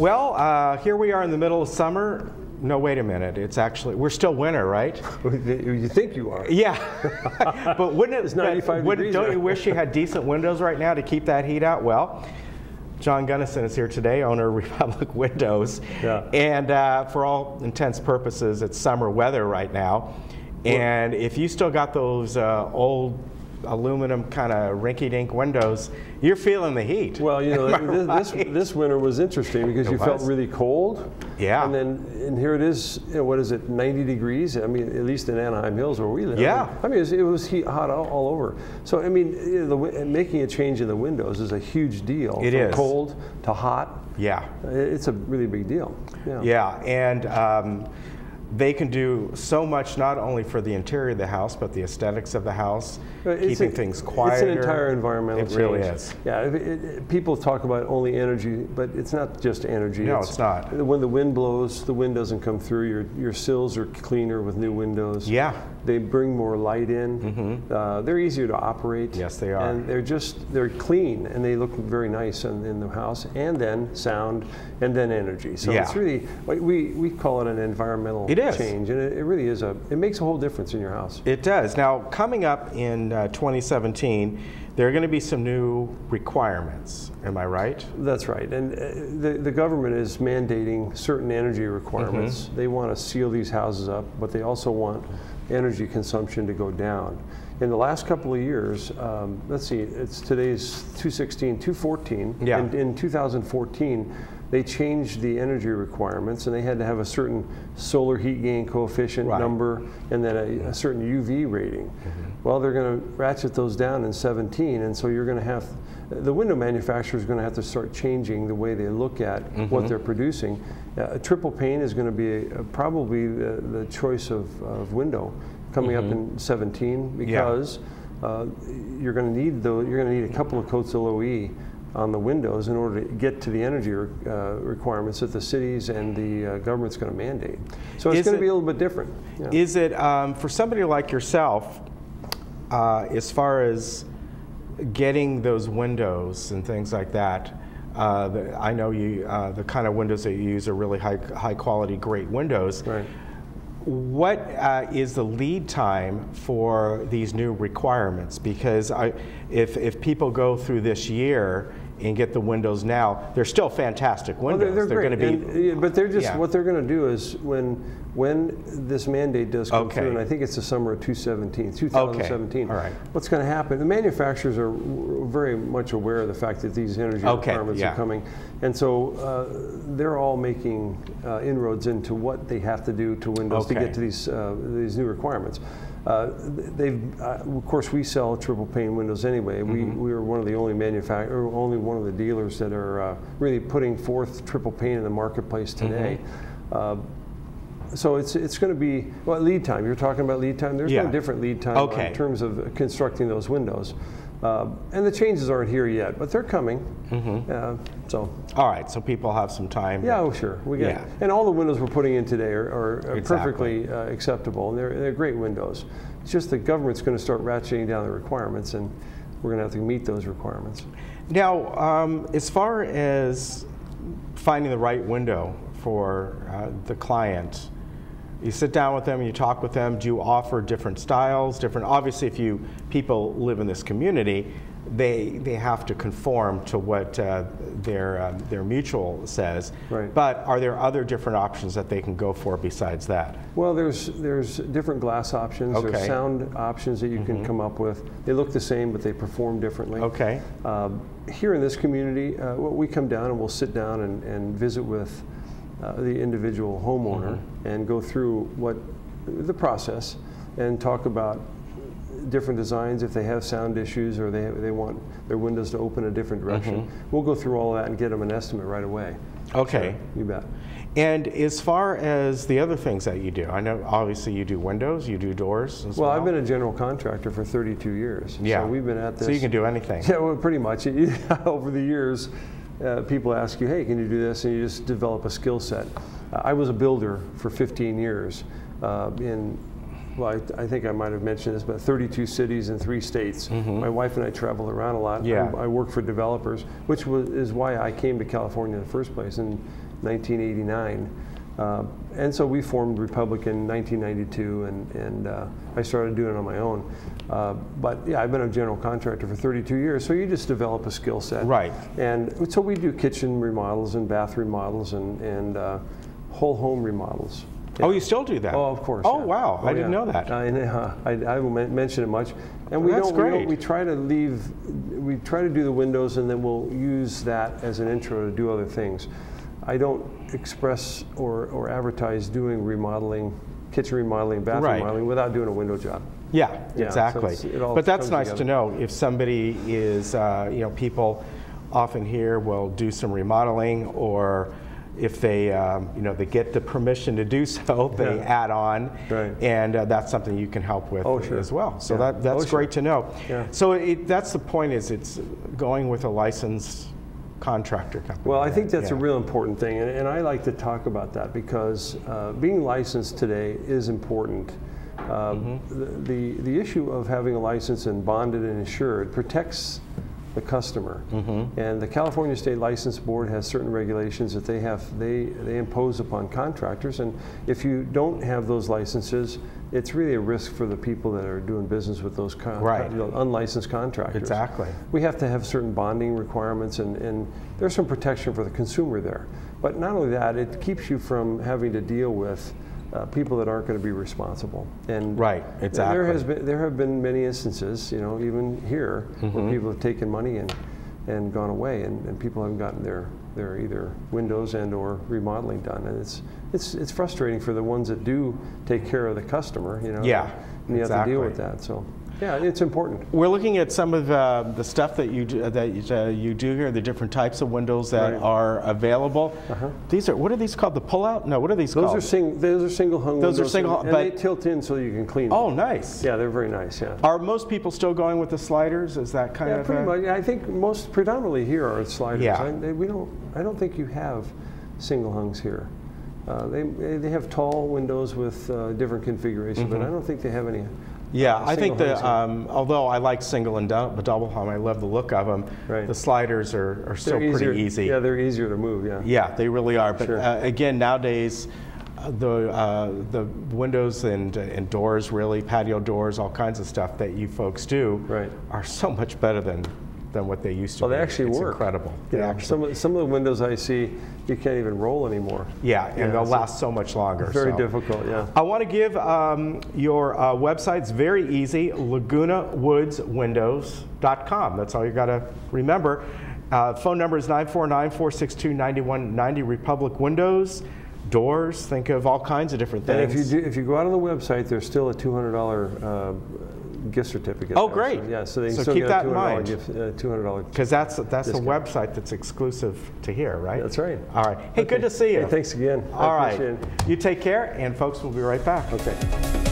Well, uh, here we are in the middle of summer. No, wait a minute. It's actually we're still winter, right? You think you are. Yeah, but wouldn't it? It's 95 wouldn't- degrees Don't you wish you had decent windows right now to keep that heat out? Well, John Gunnison is here today, owner of Republic Windows, Yeah. and uh, for all intents purposes, it's summer weather right now. And if you still got those uh, old aluminum kind of rinky-dink windows, you're feeling the heat. Well, you know, Am I this, this, winter was interesting because It you felt really cold. Yeah. And then, and here it is, you know, what is it, 90 degrees? I mean, at least in Anaheim Hills where we live. Yeah. I mean, it was, it was heat, hot all, all over. So, I mean, you know, the, making a change in the windows is a huge deal. It From is. cold to hot. yeah. It's a really big deal. Yeah. Yeah, and um, they can do so much not only for the interior of the house, but the aesthetics of the house, it's keeping a- things quieter. It's an entire environmental It change. really is. Yeah, it, it, people talk about only energy, but it's not just energy. No, it's not. When the wind blows, the wind doesn't come through. Your your sills are cleaner with new windows. Yeah. They bring more light in. Uh, they're easier to operate. Yes, they are. And they're just they're clean and they look very nice in, in the house. And then sound, and then energy. So Yeah. it's really like we we call it an environmental It is. change, and it, it really is a it makes a whole difference in your house. It does. Now, coming up in uh, 2017, there are going to be some new requirements. Am I right? That's right. And uh, the, the government is mandating certain energy requirements. Mm-hmm. They want to seal these houses up, but they also want energy consumption to go down. In the last couple of years, um, let's see, it's today's 216, 214. Yeah. And in 2014, they changed the energy requirements and they had to have a certain solar heat gain coefficient Right. number and then a, a certain UV rating. Well, they're going to ratchet those down in 17, and so you're going to have the window manufacturer is going to have to start changing the way they look at what they're producing. Uh, a triple pane is going to be a, probably the, the choice of, of window coming up in 17 because uh, you're going to need though you're going to need a couple of coats of Low-E on the windows in order to get to the energy uh, requirements that the cities and the uh, government's going to mandate. So it's going to be a little bit different. Yeah. Is it um, for somebody like yourself, uh, as far as getting those windows and things like that? Uh, the, I know you, uh, the kind of windows that you use are really high, high quality, great windows. Right. What uh, is the lead time for these new requirements? Because I, if, if people go through this year and get the windows now, they're still fantastic Well, windows. they're, they're going to be, and, but they're just yeah. what they're going to do is when when this mandate does come Okay. through, and I think it's the summer of 2017, 2017. all right. What's going to happen? The manufacturers are very much aware of the fact that these energy Okay, requirements yeah. are coming, and so uh, they're all making uh, inroads into what they have to do to Windows to get to these uh, these new requirements. Uh, they've, uh, of course, we sell triple pane windows anyway. We, Mm-hmm. we are one of the only manufacturer, only one of the dealers that are uh, really putting forth triple pane in the marketplace today. Mm-hmm. Uh, so it's it's going to be well lead time. You're talking about lead time. There's Yeah. no different lead time Okay. in terms of constructing those windows, uh, and the changes aren't here yet, but they're coming. Mm-hmm. Uh, so all right, so people have some time. yeah, oh, sure. We get Yeah. and all the windows we're putting in today are, are, are Exactly. perfectly uh, acceptable, and they're they're great windows. It's just the government's going to start ratcheting down the requirements, and we're going to have to meet those requirements. Now, um, as far as finding the right window for uh, the client, you sit down with them, you talk with them. Do you offer different styles? Different. Obviously, if you people live in this community, they they have to conform to what uh, their um, their mutual says. Right. But are there other different options that they can go for besides that? Well, there's there's different glass options. Okay. There's sound options that you can come up with. They look the same, but they perform differently. Okay. Um, here in this community, uh, we come down and we'll sit down and, and visit with uh, the individual homeowner and go through what the process and talk about different designs if they have sound issues or they, they want their windows to open a different direction. We'll go through all that and get them an estimate right away. Okay. You bet. And as far as the other things that you do, I know obviously you do windows, you do doors as Well, well. I've been a general contractor for 32 years. Yeah. So we've been at this. So you can do anything. Yeah, well, pretty much. Over the years, uh, people ask you, hey, can you do this? And you just develop a skill set. Uh, I was a builder for 15 years uh, in, well, I, I think I might have mentioned this, but 32 cities in three states. My wife and I traveled around a lot. Yeah. I, I worked for developers, which was, is why I came to California in the first place. in 1989. Uh, and so we formed Republic in 1992, and, and uh, I started doing it on my own. Uh, but yeah, I've been a general contractor for 32 years, so you just develop a skill set. Right. And so we do kitchen remodels and bath remodels and, and uh, whole home remodels. Oh, you still do that? Oh, of course. Oh, yeah. wow. Oh, I didn't know that. I, uh, I, I men- mention it much. And we That's don't, we great. don't, we try to leave, we try to do the windows and then we'll use that as an intro to do other things. I don't express or, or advertise doing remodeling, kitchen remodeling, bathroom Right. remodeling without doing a window job. Yeah, Yeah, exactly. all but that's nice to know if somebody is, uh, you know, people often here will do some remodeling or if they, um, you know, they get the permission to do so, they Yeah. add on. Right. And uh, that's something you can help with Oh, sure. as well. So Yeah. that, that's Oh, sure. great to know. Yeah. So it, that's the point is it's going with a licensed contractor company. Well, I think that's a real important thing, and, and I like to talk about that because uh, being licensed today is important. Um, the, the the issue of having a license and bonded and insured protects the customer, and the California State License Board has certain regulations that they have they they impose upon contractors, and if you don't have those licenses, it's really a risk for the people that are doing business with those con- Right. you know, unlicensed contractors. Exactly. We have to have certain bonding requirements, and, and there's some protection for the consumer there. But not only that, it keeps you from having to deal with uh, people that aren't going to be responsible. And Right, There has been there have been many instances, you know, even here, Mm-hmm. where people have taken money and and gone away, and, and people haven't gotten their their either windows and or remodeling done, and it's it's it's frustrating for the ones that do take care of the customer, you know. Yeah, and you have to deal with that. So, yeah, it's important. We're looking at some of uh, the stuff that you do, that you, uh, you do here, the different types of windows that Right. are available. Uh-huh. These are what are these called? The pull-out? No, what are these Those called? are sing, those are single hung Those are single- and, and they tilt in so you can clean. oh, them. nice. yeah, they're very nice. Yeah, Are most people still going with the sliders? Is that kind yeah, of pretty a- much. I think most predominantly here are sliders. Yeah. I, they- we don't. I don't think you have single hungs here. Uh, they they have tall windows with uh, different configurations, but I don't think they have any. Yeah, uh, I think the um, although I like single and dou- double hung, I love the look of them. Right. The sliders are, are still They're pretty easy. Yeah, they're easier to move. Yeah. Yeah, they really are. But Sure. uh, again, nowadays, uh, the uh, the windows and and doors, really patio doors, all kinds of stuff that you folks do, Right. are so much better than than what they used to. Well, they be. actually it's work. Incredible. You They know, actually- some of, some of the windows I see, you can't even roll anymore. yeah, and Yeah, they'll last so much longer. Very so. difficult. Yeah. I want to give um, your uh, website's very easy, lagunawoodswindows.com. That's all you got to remember. Uh, phone number is 949 462 9190. Republic Windows, doors, think of all kinds of different things. And if you do, if you go out on the website, there's still a two hundred dollar uh, gift certificate. Oh, great. Yeah, so they can So still keep get that a in two hundred dollar mind. gift. Uh, two hundred dollar. because that's that's a website that's exclusive to here, right? That's right. All right. Hey, good to see you. Hey, thanks again. I All right. appreciate it. You take care, and folks, we'll be right back. Okay.